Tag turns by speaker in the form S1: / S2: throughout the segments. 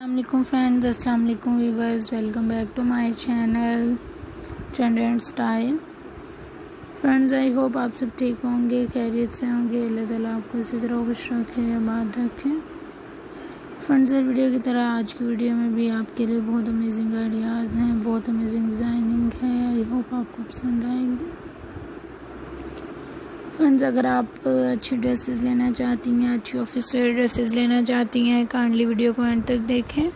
S1: अल्लाम friends अस्सलाम वालेकुम viewers welcome back to my channel trend and style friends I hope आप सब ठीक होंगे, खैरियत से होंगे, अल्लाह ताला आपको इसी तरह खुश रखे, आबाद रखें। फ्रेंड्स इस वीडियो की तरह आज की वीडियो में भी आपके लिए बहुत अमेजिंग आइडियाज़ हैं, बहुत अमेजिंग डिज़ाइनिंग है। आई होप आपको पसंद आएगी। फ्रेंड्स अगर आप अच्छी ड्रेसेस लेना चाहती हैं, अच्छी ऑफ़िस वेयर ड्रेसेस लेना चाहती हैं काइंडली वीडियो को एंड तक देखें,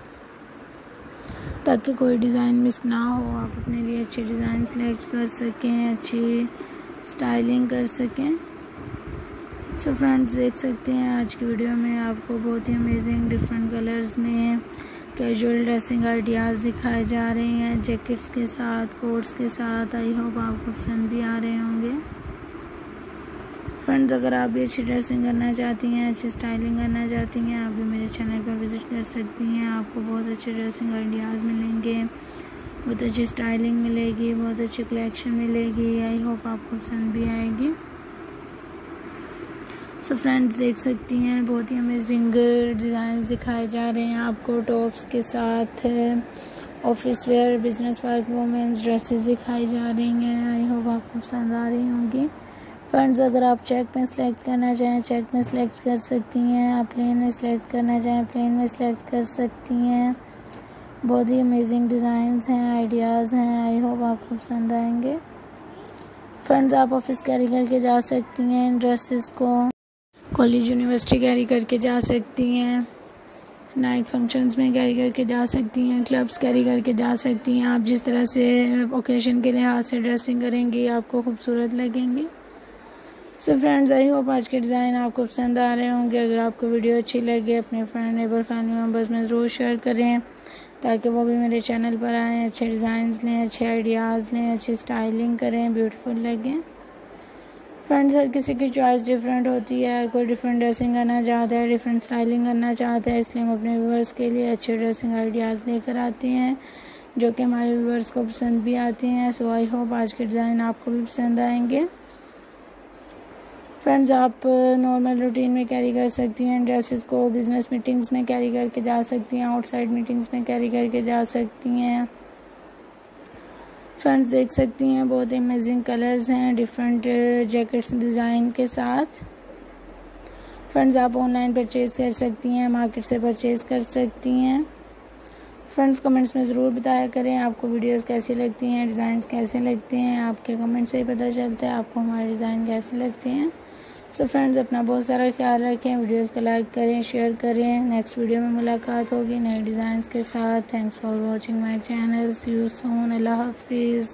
S1: ताकि कोई डिज़ाइन मिस ना हो। आप अपने लिए अच्छे डिज़ाइन सेलेक्ट कर सकें, अच्छी स्टाइलिंग कर सकें। सो so फ्रेंड्स देख सकते हैं, आज की वीडियो में आपको बहुत ही अमेजिंग डिफरेंट कलर्स में कैजुअल ड्रेसिंग आइडियाज़ दिखाए जा रहे हैं जैकेट्स के साथ कोट्स के साथ। आई होप आपको पसंद भी आ रहे होंगे। फ्रेंड्स अगर आप भी अच्छी ड्रेसिंग करना चाहती हैं, अच्छी स्टाइलिंग करना चाहती हैं, आप भी मेरे चैनल पर विज़िट कर सकती हैं। आपको बहुत अच्छे ड्रेसिंग आइडियाज़ मिलेंगे, बहुत अच्छी स्टाइलिंग मिलेगी, बहुत अच्छी कलेक्शन मिलेगी। आई होप आपको पसंद भी आएगी। सो so फ्रेंड्स देख सकती हैं, बहुत ही अमेजिंग डिज़ाइन दिखाए जा रहे हैं आपको टॉप्स के साथ office wear business work women's dresses दिखाई जा रही हैं। आई होप आपको पसंद आ रही होंगी। फ्रेंड्स अगर आप चेक में सिलेक्ट करना चाहें चेक में सिलेक्ट कर सकती हैं। आप प्लेन में सिलेक्ट करना चाहें प्लेन में सिलेक्ट कर सकती हैं। बहुत ही अमेजिंग डिज़ाइंस हैं आइडियाज़ हैं। आई होप आपको पसंद आएँगे। फ्रेंड्स आप ऑफ़िस कैरी करके जा सकती हैं इन ड्रेसेस को। कॉलेज यूनिवर्सिटी कैरी करके जा सकती हैं। नाइट फ़ंक्शंस में कैरी करके जा सकती हैं। क्लब्स कैरी करके जा सकती हैं। आप जिस तरह से ओकेजन के लिहाज से ड्रेसिंग करेंगी, आपको खूबसूरत लगेंगी। सो फ्रेंड्स आई होप आज के डिज़ाइन आपको पसंद आ रहे होंगे। अगर आपको वीडियो अच्छी लगे, अपने फ्रेंड नेबर फैमिली मेंबर्स में ज़रूर शेयर करें, ताकि वो भी मेरे चैनल पर आएँ, अच्छे डिज़ाइंस लें, अच्छे आइडियाज़ लें, अच्छी स्टाइलिंग करें ब्यूटीफुल लगें। फ्रेंड्स हर किसी की चॉइस डिफरेंट होती है। हर कोई डिफरेंट ड्रेसिंग करना चाहता है डिफरेंट स्टाइलिंग करना चाहता है, इसलिए हम अपने व्यूवर्स के लिए अच्छे ड्रेसिंग आइडियाज़ लेकर आते हैं, जो कि हमारे व्यूवर्स को पसंद भी आती हैं। सो आई होप आज के डिज़ाइन आपको भी पसंद आएँगे। फ्रेंड्स आप नॉर्मल रूटीन में कैरी कर सकती हैं ड्रेसेस को बिज़नेस मीटिंग्स में कैरी करके जा सकती हैं आउटसाइड मीटिंग्स में कैरी करके जा सकती हैं। फ्रेंड्स देख सकती हैं, बहुत अमेजिंग कलर्स हैं डिफरेंट जैकेट्स डिज़ाइन के साथ। फ्रेंड्स आप ऑनलाइन परचेज़ कर सकती हैं मार्केट से परचेज़ कर सकती हैं। फ्रेंड्स कमेंट्स में ज़रूर बताया करें, आपको वीडियोस कैसी लगती हैं डिज़ाइंस कैसे लगते हैं, आपके कमेंट से ही पता चलता है, आपको हमारे डिज़ाइन कैसे लगते हैं। सो फ्रेंड्स अपना बहुत सारा ख्याल रखें वीडियोस को लाइक करें शेयर करें। नेक्स्ट वीडियो में मुलाकात होगी नए डिज़ाइंस के साथ। Thanks for watching my channel you soon अल्लाह हाफिज़